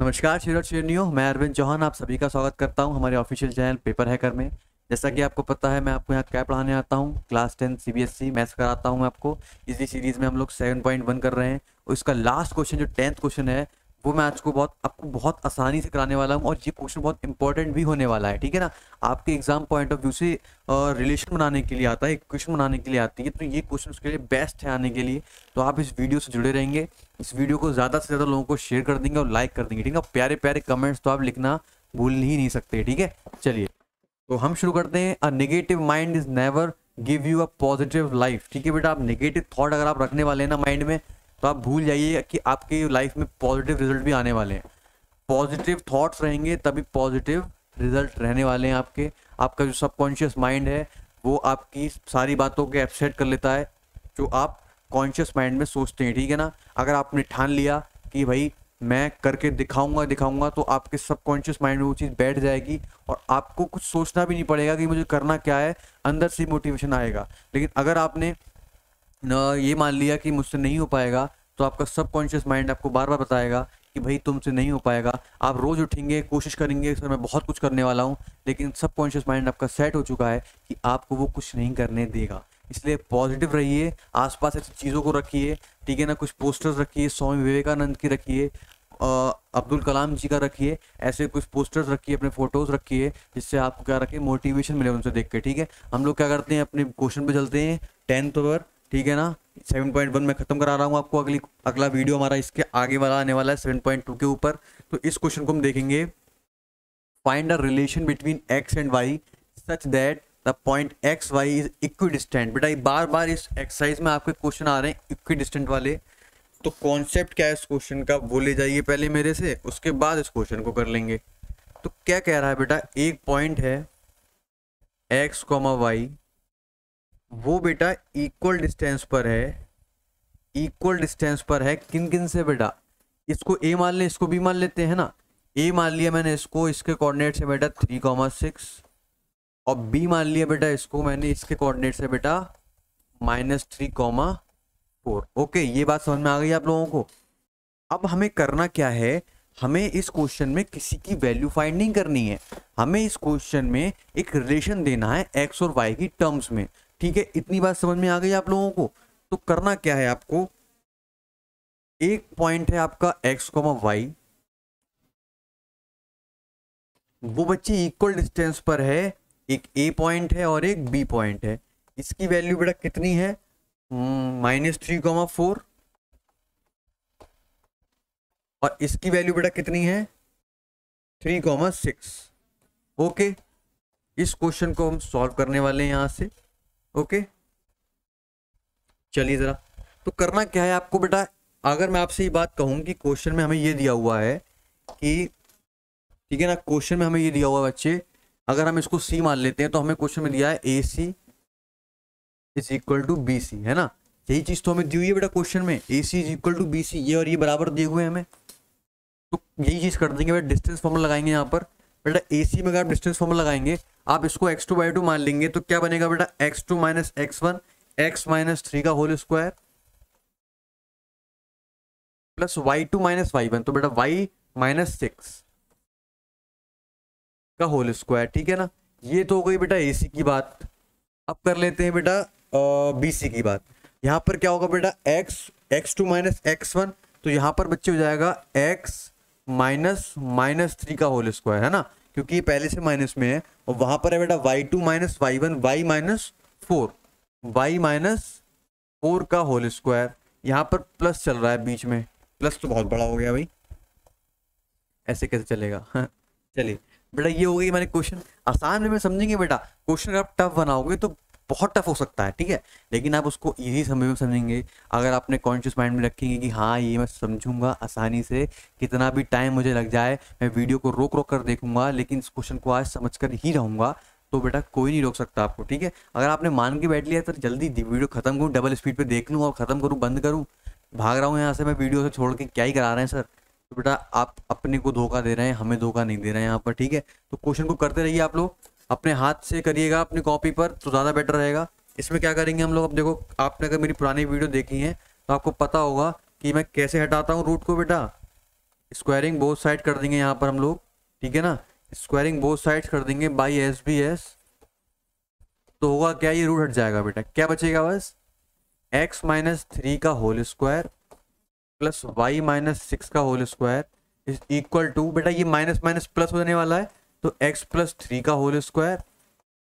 नमस्कार शेर और शेरनियों। मैं अरविंद चौहान, आप सभी का स्वागत करता हूँ हमारे ऑफिशियल चैनल पेपर हैकर में। जैसा कि आपको पता है, मैं आपको यहाँ क्या पढ़ाने आता हूँ। Class ten C B S CBSE maths कराता हूँ मैं आपको। इसी सीरीज़ में हम लोग 7.1 कर रहे हैं। और इसका लास्ट क्वेश्चन जो टेंथ क्वेश्चन है वो मैं आज को बहुत, आपको बहुत आसानी से कराने वाला हूँ और ये क्वेश्चन बहुत इंपॉर्टेंट भी होने वाला है, ठीक है ना? आपके एग्ज़ाम पॉइंट ऑफ़ व्यू से रिलेशन बनाने के लिए आता है क्वेश्चन बनाने के लिए आती है तो ये क्वेश्चन उसके लिए बेस्ट है आने के लिए। तो आप इस वीडियो से जुड़े रहेंगे, इस वीडियो को ज़्यादा से ज़्यादा लोगों को शेयर कर देंगे और लाइक कर देंगे, ठीक है प्यारे प्यारे कमेंट्स तो आप लिखना भूल ही नहीं सकते, ठीक है? चलिए तो हम शुरू करते हैं। A negative mind is never give you a positive life ठीक है बेटा? आप नेगेटिव थॉट अगर आप रखने वाले हैं ना माइंड में तो आप भूल जाइए कि आपकी लाइफ में पॉजिटिव रिज़ल्ट भी आने वाले हैं। पॉजिटिव थॉट्स रहेंगे, तभी पॉजिटिव रिज़ल्ट रहने वाले हैं आपके। आपका जो सबकॉन्शियस माइंड है, वो आपकी सारी बातों को एब्सेट कर लेता है, जो आप कॉन्शियस माइंड में सोचते हैं, ठीक है ना? अगर आपने ठान लिया कि भाई, मैं करके दिखाऊँगा दिखाऊँगा तो आपके सबकॉन्शियस माइंड में वो चीज़ बैठ जाएगी और आपको कुछ सोचना भी नहीं पड़ेगा कि मुझे करना क्या है, अंदर से मोटिवेशन आएगा। लेकिन अगर आपने ये मान लिया कि मुझसे नहीं हो पाएगा तो आपका सबकॉन्शियस माइंड आपको बार बार बताएगा कि भाई तुमसे नहीं हो पाएगा। आप रोज़ उठेंगे, कोशिश करेंगे सर मैं बहुत कुछ करने वाला हूँ, लेकिन सबकॉन्शियस माइंड आपका सेट हो चुका है कि आपको वो कुछ नहीं करने देगा। इसलिए पॉजिटिव रहिए, आसपास ऐसी चीज़ों को रखिए, ठीक है ना? कुछ पोस्टर्स रखिए, स्वामी विवेकानंद की रखिए अब्दुल कलाम जी का रखिए, ऐसे कुछ पोस्टर्स रखिए, अपने फ़ोटोज़ रखिए, जिससे आपको क्या रखिए मोटिवेशन मिले उनसे देख के, ठीक है? हम लोग क्या करते हैं, अपने क्वेश्चन पे चलते हैं टेंथ पर ठीक है ना? सेवन पॉइंट वन में खत्म करा रहा हूँ आपको अगली, अगला वीडियो हमारा इसके आगे वाला आने वाला है सेवन पॉइंट टू के ऊपर। तो इस क्वेश्चन को हम देखेंगे। Find a relation between X and Y such that the point X Y is equidistant बेटा बार बार इस एक्सरसाइज में आपके क्वेश्चन आ रहे हैं इक्वी डिस्टेंट वाले। तो कॉन्सेप्ट क्या है इस क्वेश्चन का? वो ले जाइए पहले मेरे से, उसके बाद इस क्वेश्चन को कर लेंगे। तो क्या कह रहा है बेटा? एक पॉइंट है एक्स कॉमा वाई वो बेटा इक्वल डिस्टेंस पर है इक्वल डिस्टेंस पर है, किन किन से बेटा? इसको ए मान ले, इसको बी मान लेते हैं ना? ए मान लिया मैंने इसको, इसके कोऑर्डिनेट से बेटा थ्री कॉमा सिक्स और बी मान लिया बेटा इसको मैंने इसके कोऑर्डिनेट से बेटा minus three comma four okay ये बात समझ में आ गई आप लोगों को? अब हमें करना क्या है? हमें इस क्वेश्चन में किसी की वैल्यू फाइंड नहीं करनी है। हमें इस क्वेश्चन में एक रिलेशन देना है एक्स और वाई की टर्म्स में। ठीक है, इतनी बात समझ में आ गई आप लोगों को। तो करना क्या है आपको? एक पॉइंट है आपका एक्स कॉमा वाई वो बच्चे इक्वल डिस्टेंस पर है। एक ए पॉइंट है और एक बी पॉइंट है। इसकी वैल्यू बेटा कितनी है? माइनस थ्री कॉमा फोर और इसकी वैल्यू बेटा कितनी है? थ्री कॉमा सिक्स ओके इस क्वेश्चन को हम सॉल्व करने वाले हैं यहाँ से। ओके? चलिए ज़रा। तो करना क्या है आपको बेटा? अगर मैं आपसे ये बात कहूँ कि क्वेश्चन में हमें ये दिया हुआ है कि, ठीक है ना क्वेश्चन में हमें ये दिया हुआ है बच्चे, अगर हम इसको सी मान लेते हैं तो हमें क्वेश्चन में दिया है A C is equal to B C है ना? यही चीज़ तो हमें दी हुई है बेटा क्वेश्चन में। A C is equal to B C ये और ये बराबर दिए हुए हमें। तो यही चीज़ कर देंगे, बेटा डिस्टेंस फॉर्मूला लगाएँगे यहाँ पर। बेटा ए सी में अगर आप डिस्टेंस फॉर्मूला लगाएँगे आप इसको एक्स टू बाई टू मान लेंगे तो क्या बनेगा बेटा? X two minus X one X minus three का whole square plus Y two minus Y one तो बेटा वाई माइनस सिक्स का होल स्क्वायर ठीक है ना? ये तो हो गई बेटा ए सी की बात। अब कर लेते हैं बेटा बी सी की बात। यहाँ पर क्या होगा बेटा? X X two minus X one तो यहाँ पर बच्चे हो जाएगा एक्स माइनस माइनस थ्री का होल स्क्वायर है ना? क्योंकि ये पहले से माइनस में है, और वहाँ पर है बेटा Y two minus Y one Y minus four Y minus four का होल स्क्वायर यहाँ पर प्लस चल रहा है बीच में. प्लस तो बहुत बड़ा हो गया भाई. ऐसे कैसे चलेगा? चलिए. बेटा ये हो गई मैंने क्वेश्चन आसान में समझेंगे बेटा. क्वेश्चन अगर आप टफ बनाओगे तो बहुत टफ हो सकता है, ठीक है? लेकिन आप उसको इजी समय में समझेंगे। अगर आपने कॉन्शियस माइंड में रखेंगे कि हाँ ये मैं समझूँगा आसानी से, कितना भी टाइम मुझे लग जाए, मैं वीडियो को रोक रोक कर देखूँगा, लेकिन इस क्वेश्चन को आज समझ कर ही रहूँगा तो बेटा कोई नहीं रोक सकता आपको, ठीक है? अगर आपने मान के बैठ लिया तो जल्दी वीडियो खत्म करूँ डबल स्पीड पर देख लूँ और ख़त्म करूँ, बंद करूँ, भाग रहा हूँ यहाँ से मैं वीडियो से छोड़ के, क्या ही करा रहे हैं, सर? तो बेटा आप अपने को धोखा दे रहे हैं, हमें धोखा नहीं दे रहे हैं यहाँ पर, ठीक है? तो क्वेश्चन को करते रहिए आप लोग। अपने हाथ से करिएगा, अपनी कॉपी पर तो ज़्यादा बेटर रहेगा। इसमें क्या करेंगे हम लोग? अब देखो, आपने अगर मेरी पुरानी वीडियो देखी है तो आपको पता होगा कि मैं कैसे हटाता हूँ रूट को बेटा। स्क्वायरिंग बोथ साइड कर देंगे यहाँ पर हम लोग, ठीक है ना? स्क्वायरिंग बोथ साइड कर देंगे बाई एस बी एस तो होगा क्या? ये रूट हट जाएगा बेटा। क्या बचेगा बस? एक्स माइनस थ्री का whole square plus Y minus six का whole square is equal to बेटा ये माइनस माइनस प्लस हो जाने वाला है। तो एक्स प्लस थ्री का whole square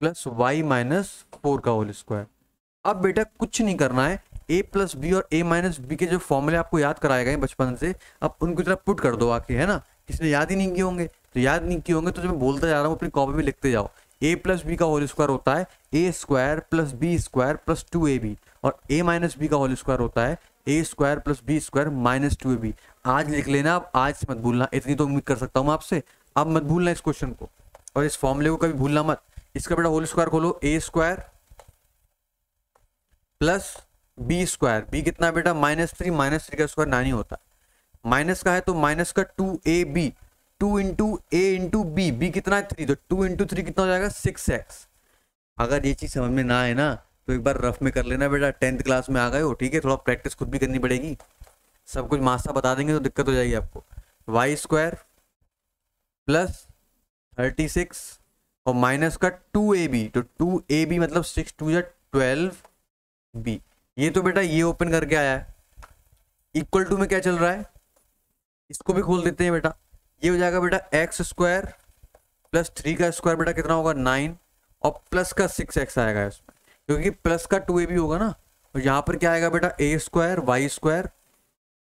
plus Y minus four का होल स्क्वायर अब बेटा कुछ नहीं करना है। ए प्लस बी और ए माइनस बी के जो फॉर्मूले आपको याद कराए गए बचपन से, अब उनकी तरफ़ पुट कर दो आके, है ना? किसी ने याद ही नहीं किए होंगे। तो याद नहीं किए होंगे तो जो मैं बोलता जा रहा हूँ, अपनी कॉपी में लिखते जाओ। ए प्लस बी का होल स्क्वायर होता है। A square plus B square plus two A B और ए माइनस बी का होल स्क्वायर होता है। A square plus B square minus two A B आज लिख लेना, अब आज से मत भूलना। इतनी तो उम्मीद कर सकता हूँ मैं आपसे। अब मत भूलना इस क्वेश्चन को। और इस फॉर्मूले को कभी भूलना मत। इसका बेटा होल स्क्वायर खोलो। A square plus B square B कितना बेटा? माइनस थ्री माइनस थ्री का स्क्वायर नानी होता है। माइनस का है तो माइनस का two A B two into A into B B कितना है? थ्री तो टू इंटू थ्री कितना हो जाएगा? सिक्स एक्स अगर ये चीज़ समझ में ना आए ना तो एक बार रफ में कर लेना बेटा। टेंथ क्लास में आ गए हो, ठीक है? थोड़ा प्रैक्टिस खुद भी करनी पड़ेगी। सब कुछ मास्टर बता देंगे तो दिक्कत हो जाएगी आपको। Y square plus thirty six और माइनस का टू ए बी तो टू ए बी मतलब सिक्स, टू या ट्वेल्व बी। ये तो बेटा ये ओपन करके आया है। इक्वल टू में क्या चल रहा है? इसको भी खोल देते हैं बेटा। ये हो जाएगा बेटा एक्स स्क्वायर प्लस थ्री का स्क्वायर बेटा कितना होगा? नाइन। और प्लस का सिक्स एक्स आएगा इसमें। क्योंकि प्लस का टू ए भी होगा ना और यहाँ पर क्या आएगा बेटा? A square, Y square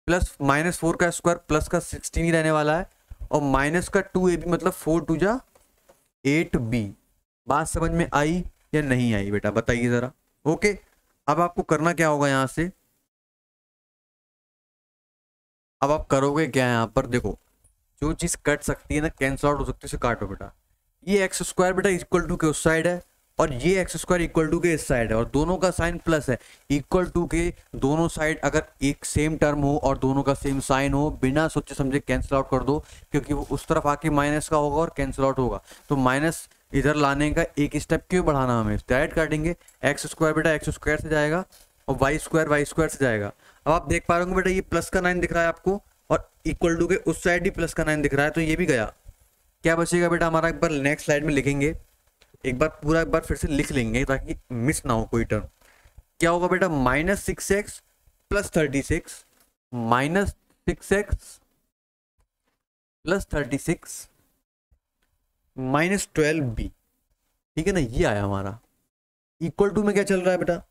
plus minus four का स्क्वायर प्लस का सिक्सटीन ही रहने वाला है। और माइनस का टू ए बी मतलब फोर टू जा एट बी। बात समझ में आई या नहीं आई बेटा? बताइए ज़रा। ओके, अब आपको करना क्या होगा यहाँ से? अब आप करोगे क्या यहाँ पर? देखो, जो चीज़ कट सकती है ना कैंसल आउट हो सकती है, उसे काटो बेटा। ये एक्स स्क्वायर बेटा इक्वल टू के उस साइड है। और ये एक्स स्क्वायर इक्वल टू के इस साइड है और दोनों का साइन प्लस है। इक्वल टू के दोनों साइड अगर एक सेम टर्म हो और दोनों का सेम साइन हो, बिना सोचे समझे कैंसिल आउट कर दो, क्योंकि वो उस तरफ़ आके माइनस का होगा और कैंसिल आउट होगा। तो माइनस इधर लाने का एक स्टेप क्यों बढ़ाना हमें? डायरेक्ट काटेंगे एक्स स्क्वायर बेटा एक्स स्क्वायर से जाएगा और वाई स्क्वायर वाई स्क्वायर से जाएगा। अब आप देख पा रहे बेटा, ये प्लस का नाइन दिख रहा है आपको और इक्वल टू के उस साइड ही प्लस का नाइन दिख रहा है तो ये भी गया। क्या बचेगा बेटा हमारा? एक बार नेक्स्ट स्लाइड में लिखेंगे। एक बार, पूरा एक बार फिर से लिख लेंगे ताकि मिस ना हो कोई टर्म क्या होगा बेटा? Minus six X plus thirty six minus six X plus thirty six minus twelve B ठीक है ना? ये आया हमारा। इक्वल टू में क्या चल रहा है बेटा?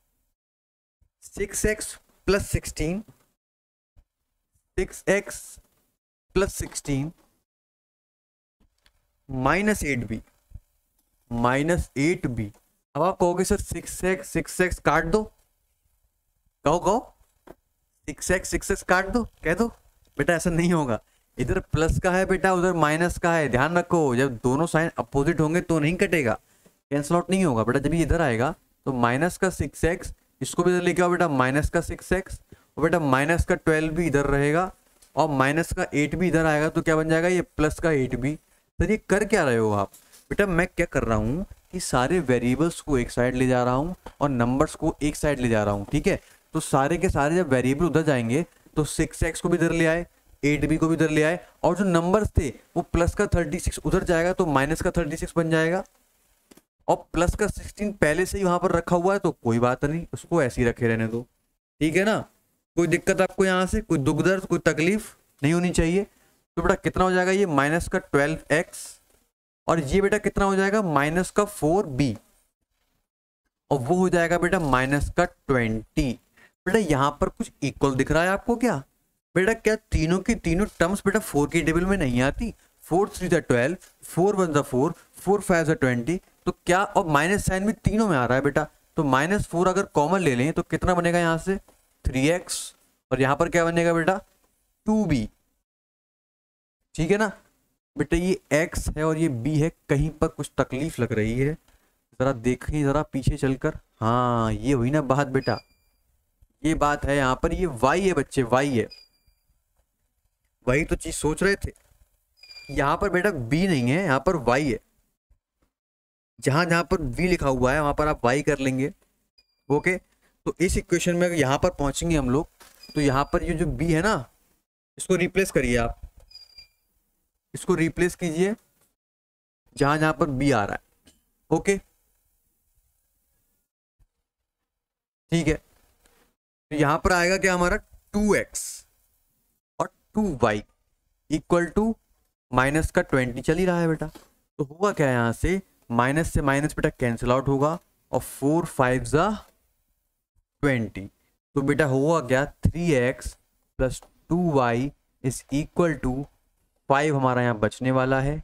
Six X plus sixteen six X plus sixteen minus eight B minus eight B. अब आप कहोगे, sir six X six X काट दो। कहो कहो। सिक्स एक्स सिक्स एक्स काट दो। कह दो, बेटा, ऐसा नहीं होगा। इधर प्लस का है बेटा, उधर माइनस का है। ध्यान रखो, जब दोनों साइन अपोजिट होंगे तो नहीं कटेगा। कैंसल आउट नहीं होगा। बेटा, जब ये इधर आएगा तो माइनस का सिक्स एक्स इसको भी इधर लेके आओ बेटा माइनस का सिक्स एक्स और बेटा माइनस का ट्वेल्व भी इधर रहेगा, और माइनस का एट भी इधर आएगा तो क्या बन जाएगा? ये प्लस का एट भी। सर, ये कर क्या रहे हो आप? बेटा मैं क्या कर रहा हूँ कि सारे वेरिएबल्स को एक साइड ले जा रहा हूँ और नंबर्स को एक साइड ले जा रहा हूँ, ठीक है? तो सारे के सारे जब वेरिएबल उधर जाएँगे तो सिक्स एक्स को भी इधर ले आए एट बी को भी इधर ले आए और जो नंबर्स थे, वो प्लस का थर्टी सिक्स उधर जाएगा तो माइनस का थर्टी सिक्स बन जाएगा। और प्लस का सिक्सटीन पहले से ही वहाँ पर रखा हुआ है तो कोई बात नहीं, उसको ऐसे ही रखे रहने दो, ठीक है ना? कोई दिक्कत आपको यहाँ से, कोई दुख दर्द, कोई तकलीफ़ नहीं होनी चाहिए। तो बेटा कितना हो जाएगा ये? माइनस का ट्वेल्व एक्स और ये बेटा कितना हो जाएगा? माइनस का फोर बी। और वो हो जाएगा बेटा माइनस का ट्वेंटी। बेटा यहाँ पर कुछ इक्वल दिख रहा है आपको क्या? बेटा क्या तीनों की तीनों टर्म्स बेटा फोर की टेबल में नहीं आती? फोर थ्री ज़ा ट्वेल्व फोर वन ज़ा फोर फोर फाइव ज़ा ट्वेंटी तो क्या और माइनस साइन भी तीनों में आ रहा है बेटा? तो माइनस फोर अगर कॉमन ले लें तो कितना बनेगा यहाँ से? थ्री एक्स और यहाँ पर क्या बनेगा बेटा? टू बी ठीक है ना? बेटा, ये एक्स है और ये बी है, कहीं पर कुछ तकलीफ़ लग रही है। ज़रा देखिए ज़रा पीछे चलकर। हाँ ये हुई ना बात बेटा। ये बात है यहाँ पर, ये वाई है बच्चे वाई है। वही तो चीज़ सोच रहे थे। यहाँ पर बेटा बी नहीं है, यहाँ पर वाई है। जहाँ जहाँ पर बी लिखा हुआ है, वहाँ पर आप वाई कर लेंगे। ओके? तो इस इक्वेशन में यहाँ पर पहुँचेंगे हम लोग तो यहाँ पर ये जो बी है ना, इसको रिप्लेस करिए आप। इसको रिप्लेस कीजिए। जहाँ जहाँ पर बी आ रहा है। ओके ठीक है। तो यहाँ पर आएगा क्या हमारा? टू एक्स और two Y equal to minus का ट्वेंटी चल ही रहा है बेटा। तो होगा क्या यहाँ से? माइनस से माइनस बेटा कैंसिल आउट होगा और फोर फाइव ज़ा ट्वेंटी तो बेटा होगा क्या? Three X plus two Y is equal to five हमारा यहाँ बचने वाला है।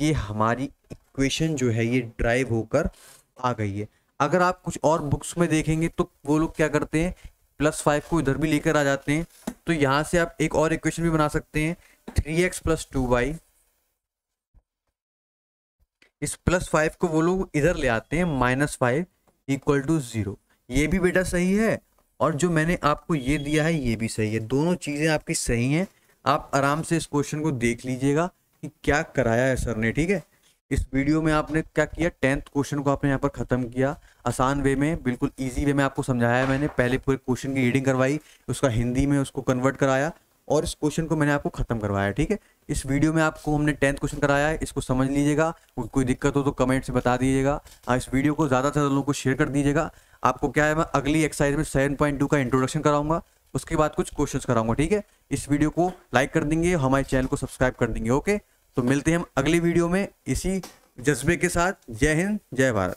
ये हमारी इक्वेशन जो है, ये ड्राइव होकर आ गई है। अगर आप कुछ और बुक्स में देखेंगे तो वो लोग क्या करते हैं प्लस फाइव को इधर भी लेकर आ जाते हैं। तो यहाँ से आप एक और इक्वेशन भी बना सकते हैं three X plus two Y इस प्लस फाइव को वो लोग इधर ले आते हैं minus five equal to zero ये भी बेटा सही है, और जो मैंने आपको ये दिया है, ये भी सही है। दोनों चीज़ें आपकी सही हैं। आप आराम से इस क्वेश्चन को देख लीजिएगा कि क्या कराया है सर ने, ठीक है? इस वीडियो में आपने क्या किया? टेंथ क्वेश्चन को आपने यहाँ पर ख़त्म किया। आसान वे में, बिल्कुल इजी वे में आपको समझाया मैंने। पहले पूरे क्वेश्चन की रीडिंग करवाई, उसका हिंदी में उसको कन्वर्ट कराया और इस क्वेश्चन को मैंने आपको ख़त्म करवाया, ठीक है? इस वीडियो में आपको हमने टेंथ क्वेश्चन कराया है, इसको समझ लीजिएगा। कोई दिक्कत हो तो कमेंट से बता दीजिएगा। इस वीडियो को ज़्यादा से ज़्यादा लोगों को शेयर कर दीजिएगा। आपको क्या है, मैं अगली एक्सरसाइज में सेवन पॉइंट टू का इंट्रोडक्शन कराऊँगा। उसके बाद कुछ क्वेश्चन कराऊँगा, ठीक है? इस वीडियो को लाइक कर देंगे, हमारे चैनल को सब्सक्राइब कर देंगे, ओके? तो मिलते हैं हम अगली वीडियो में इसी जज्बे के साथ। जय हिंद, जय भारत।